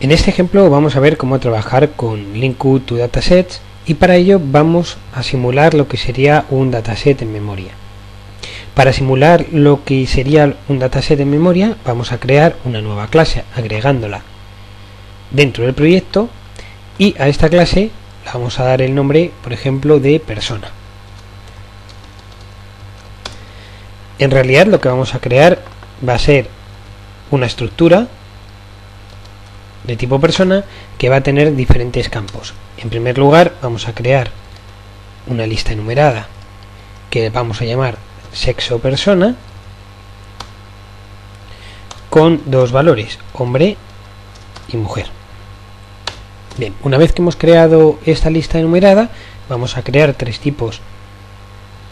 En este ejemplo vamos a ver cómo trabajar con link to datasets y para ello vamos a simular lo que sería un dataset en memoria. Para simular lo que sería un dataset en memoria vamos a crear una nueva clase agregándola dentro del proyecto y a esta clase le vamos a dar el nombre por ejemplo de persona. En realidad lo que vamos a crear va a ser una estructura de tipo persona que va a tener diferentes campos. En primer lugar vamos a crear una lista enumerada que vamos a llamar sexo persona con dos valores, hombre y mujer. Bien, una vez que hemos creado esta lista enumerada, vamos a crear tres tipos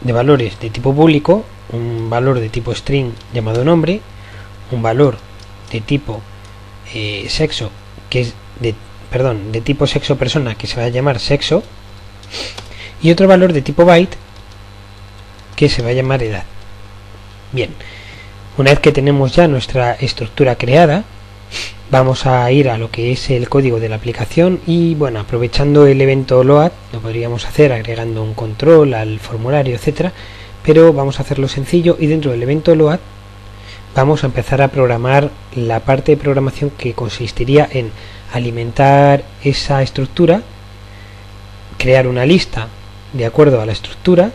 de valores de tipo público, un valor de tipo string llamado nombre, un valor de tipo eh, sexo que es de perdón de tipo sexo persona que se va a llamar sexo y otro valor de tipo byte que se va a llamar edad. Bien una vez que tenemos ya nuestra estructura creada vamos a ir a lo que es el código de la aplicación y bueno aprovechando el evento load lo podríamos hacer agregando un control al formulario etcétera pero vamos a hacerlo sencillo y dentro del evento load vamos a empezar a programar la parte de programación que consistiría en alimentar esa estructura, crear una lista de acuerdo a la estructura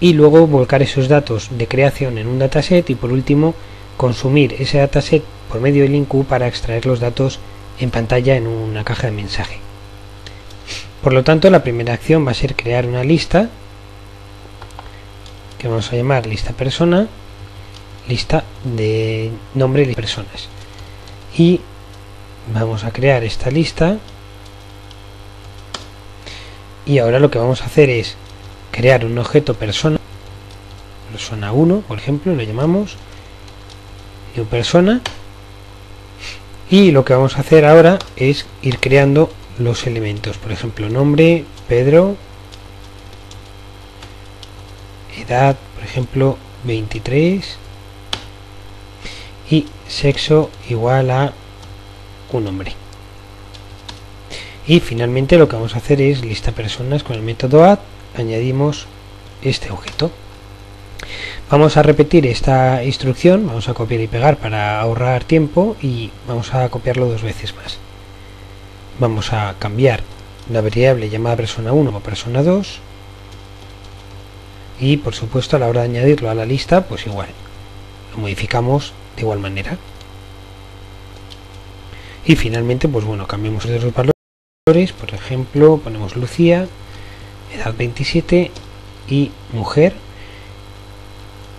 y luego volcar esos datos de creación en un dataset y por último consumir ese dataset por medio del link para extraer los datos en pantalla en una caja de mensaje. Por lo tanto, la primera acción va a ser crear una lista que vamos a llamar lista persona lista de nombre de personas. Y vamos a crear esta lista. Y ahora lo que vamos a hacer es crear un objeto persona persona 1 por ejemplo lo llamamos persona. Y lo que vamos a hacer ahora es ir creando los elementos. Por ejemplo nombre Pedro edad por ejemplo 23 y sexo igual a un hombre. Y finalmente lo que vamos a hacer es lista personas con el método add añadimos este objeto. Vamos a repetir esta instrucción vamos a copiar y pegar para ahorrar tiempo y vamos a copiarlo dos veces más. Vamos a cambiar la variable llamada persona 1 o persona 2 y por supuesto a la hora de añadirlo a la lista pues igual. Lo modificamos de igual manera. Y finalmente pues bueno cambiamos los valores. Por ejemplo ponemos Lucía edad 27 y mujer.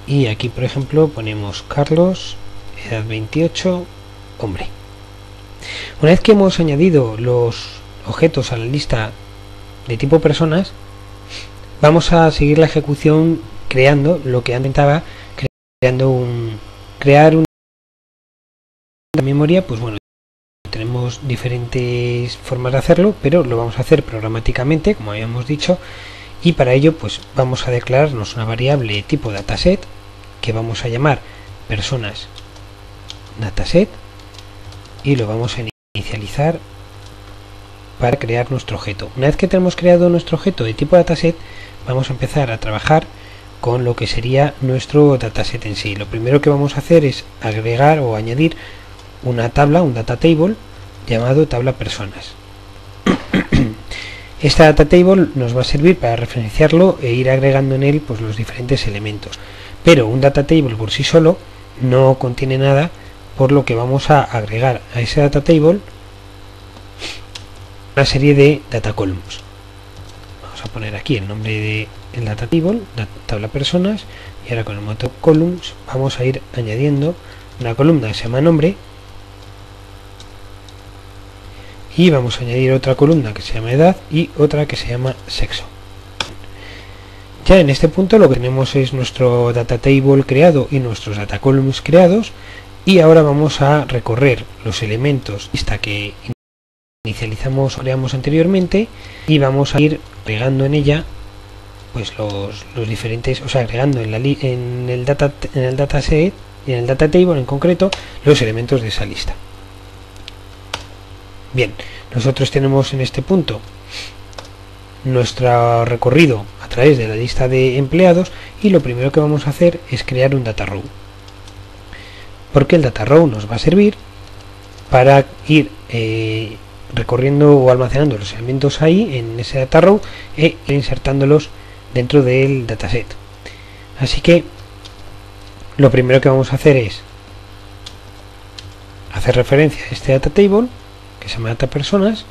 Y aquí por ejemplo ponemos Carlos edad 28 hombre. Una vez que hemos añadido los objetos a la lista de tipo personas vamos a seguir la ejecución creando lo que antes creando un crear una memoria, pues bueno, tenemos diferentes formas de hacerlo, pero lo vamos a hacer programáticamente, como habíamos dicho, y para ello pues vamos a declararnos una variable tipo dataset que vamos a llamar personas dataset y lo vamos a inicializar para crear nuestro objeto. Una vez que tenemos creado nuestro objeto de tipo dataset, vamos a empezar a trabajar con lo que sería nuestro dataset en sí. Lo primero que vamos a hacer es agregar o añadir una tabla, un data table llamado tabla personas. Esta data table nos va a servir para referenciarlo e ir agregando en él pues, los diferentes elementos. Pero un data table por sí solo no contiene nada, por lo que vamos a agregar a ese data table una serie de data columns. Vamos a poner aquí el nombre de el data table, la tabla personas, y ahora con el motor columns vamos a ir añadiendo una columna que se llama nombre y vamos a añadir otra columna que se llama edad y otra que se llama sexo. Ya en este punto lo que tenemos es nuestro data table creado y nuestros data columns creados y ahora vamos a recorrer los elementos esta que inicializamos o creamos anteriormente y vamos a ir pegando en ella pues los, los diferentes, o sea, agregando en, la en, el data, en el dataset y en el data table en concreto los elementos de esa lista. Bien, nosotros tenemos en este punto nuestro recorrido a través de la lista de empleados y lo primero que vamos a hacer es crear un data row porque el data row nos va a servir para ir eh, recorriendo o almacenando los elementos ahí en ese data row e insertándolos dentro del dataset. Así que lo primero que vamos a hacer es hacer referencia a este data table que se llama data personas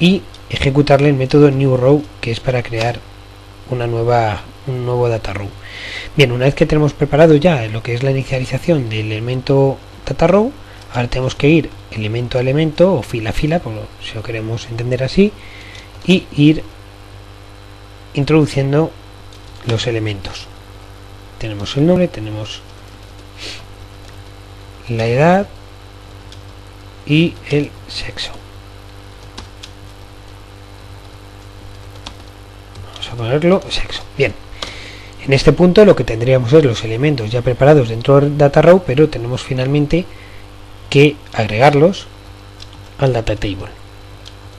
y ejecutarle el método new row que es para crear una nueva un nuevo data row. Bien una vez que tenemos preparado ya lo que es la inicialización del elemento data row ahora tenemos que ir elemento a elemento o fila a fila si lo queremos entender así y ir introduciendo los elementos tenemos el nombre tenemos la edad y el sexo ponerlo sexo. Bien. En este punto lo que tendríamos es los elementos ya preparados dentro del data row, pero tenemos finalmente que agregarlos al data table.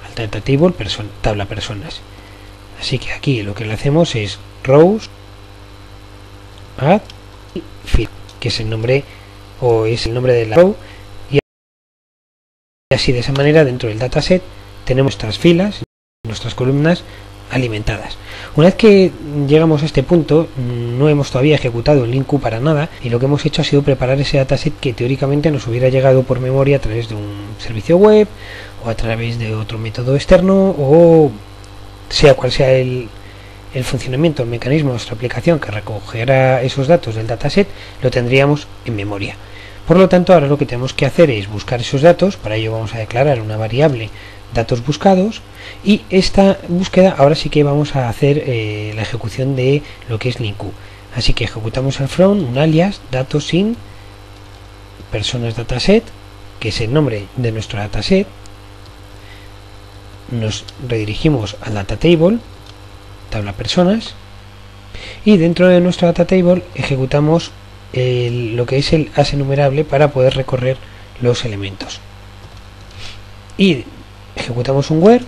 Al data table tabla personas. Así que aquí lo que le hacemos es rows add fit, que es el nombre o es el nombre de la row y así de esa manera dentro del dataset tenemos nuestras filas, nuestras columnas alimentadas. Una vez que llegamos a este punto, no hemos todavía ejecutado el linku para nada y lo que hemos hecho ha sido preparar ese dataset que teóricamente nos hubiera llegado por memoria a través de un servicio web o a través de otro método externo o sea cual sea el, funcionamiento, el mecanismo de nuestra aplicación que recogerá esos datos del dataset, lo tendríamos en memoria. Por lo tanto, ahora lo que tenemos que hacer es buscar esos datos, para ello vamos a declarar una variable datos buscados y esta búsqueda ahora sí que vamos a hacer eh, la ejecución de lo que es linku así que ejecutamos el from un alias datos sin personas dataset que es el nombre de nuestro dataset nos redirigimos al data table tabla personas y dentro de nuestro data table ejecutamos lo que es el as enumerable para poder recorrer los elementos. Y ejecutamos un where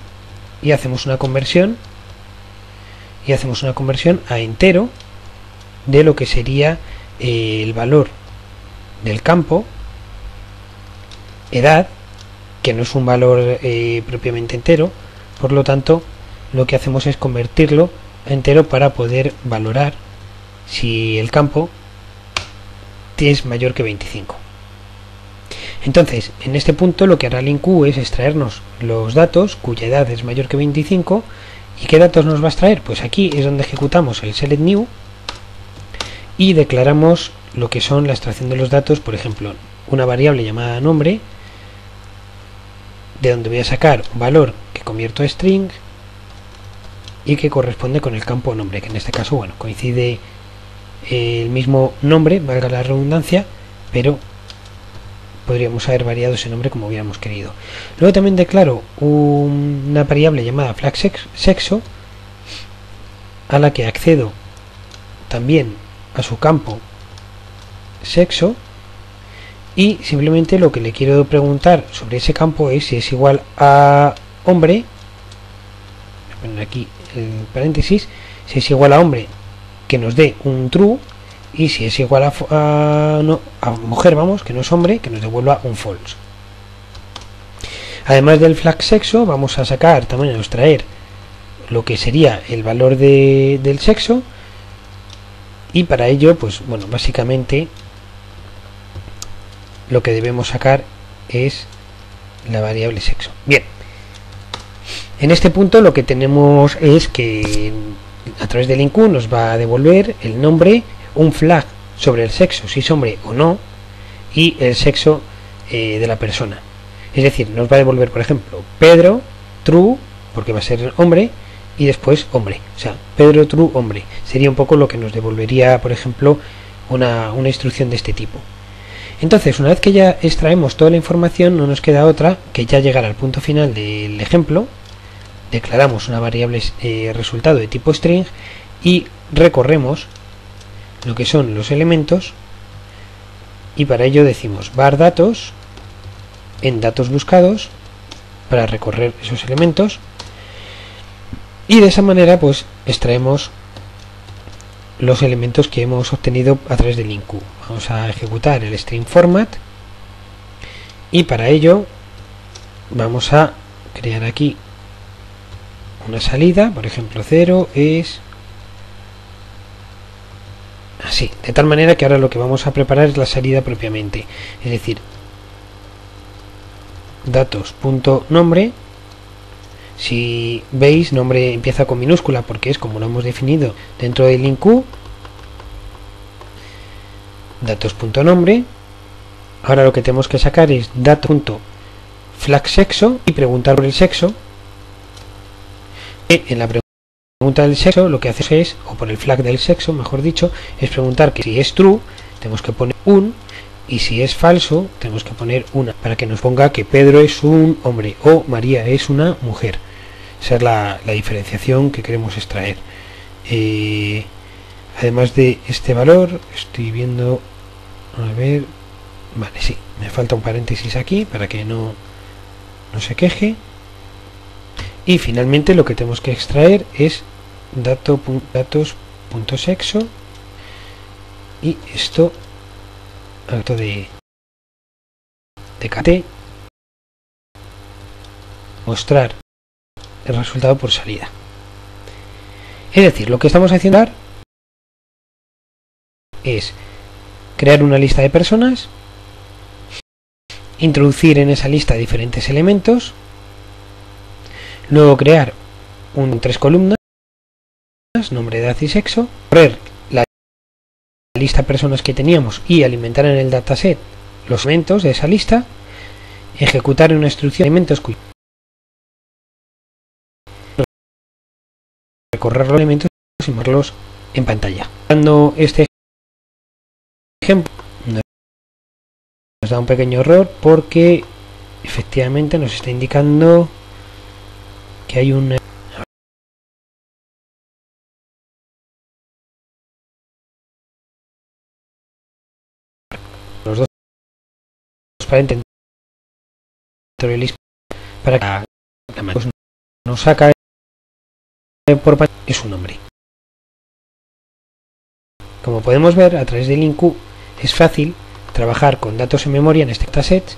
y hacemos una conversión y hacemos una conversión a entero de lo que sería eh, el valor del campo edad que no es un valor eh, propiamente entero por lo tanto lo que hacemos es convertirlo entero para poder valorar si el campo es mayor que 25 entonces, en este punto lo que hará linku es extraernos los datos cuya edad es mayor que 25 ¿Y qué datos nos va a extraer? Pues aquí es donde ejecutamos el select new y declaramos lo que son la extracción de los datos, por ejemplo, una variable llamada nombre, de donde voy a sacar un valor que convierto a string y que corresponde con el campo nombre, que en este caso, bueno, coincide el mismo nombre, valga la redundancia, pero podríamos haber variado ese nombre como hubiéramos querido. Luego también declaro una variable llamada flag sexo a la que accedo también a su campo sexo y simplemente lo que le quiero preguntar sobre ese campo es si es igual a hombre voy a poner aquí el paréntesis si es igual a hombre que nos dé un true y si es igual a, mujer, vamos, que no es hombre, que nos devuelva un false. Además del flag sexo, vamos a sacar, también a extraer lo que sería el valor de, del sexo y para ello, pues bueno, básicamente lo que debemos sacar es la variable sexo. Bien, en este punto lo que tenemos es que a través del incu nos va a devolver el nombre un flag sobre el sexo, si es hombre o no, y el sexo eh, de la persona. Es decir, nos va a devolver, por ejemplo, Pedro, true, porque va a ser hombre, y después hombre. O sea, Pedro, true, hombre. Sería un poco lo que nos devolvería, por ejemplo, una, una instrucción de este tipo. Entonces, una vez que ya extraemos toda la información, no nos queda otra que ya llegar al punto final del ejemplo, declaramos una variable eh, resultado de tipo string y recorremos lo que son los elementos y para ello decimos var datos en datos buscados para recorrer esos elementos. Y de esa manera pues extraemos los elementos que hemos obtenido a través del INQ. Vamos a ejecutar el string format y para ello vamos a crear aquí una salida, por ejemplo 0 es así, de tal manera que ahora lo que vamos a preparar es la salida propiamente, es decir, datos.nombre si veis nombre empieza con minúscula porque es como lo hemos definido dentro del INQ datos.nombre ahora lo que tenemos que sacar es datos.flagsexo y preguntar por el sexo. En la pregunta del sexo lo que hace es o por el flag del sexo mejor dicho es preguntar que si es true tenemos que poner un y si es falso tenemos que poner una para que nos ponga que Pedro es un hombre o María es una mujer. Esa es la, diferenciación que queremos extraer. Eh, además de este valor estoy viendo a ver vale sí me falta un paréntesis aquí para que no no se queje. Y finalmente lo que tenemos que extraer es dato, datos.sexo y esto acto de, de KT mostrar el resultado por salida. Es decir, lo que estamos haciendo es crear una lista de personas, introducir en esa lista diferentes elementos, luego crear un tres columnas, nombre, edad y sexo, correr lista de personas que teníamos y alimentar en el dataset los elementos de esa lista, ejecutar una instrucción de elementos recorrer los elementos y mostrarlos en pantalla. Dando este ejemplo nos da un pequeño error porque efectivamente nos está indicando que hay un para entender para que pues, no saca por es un nombre. Como podemos ver a través del INQ es fácil trabajar con datos en memoria en este dataset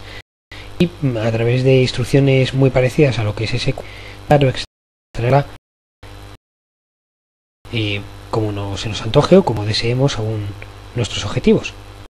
y a través de instrucciones muy parecidas a lo que es SQL claro extraerla como no se nos antoje o como deseemos según nuestros objetivos.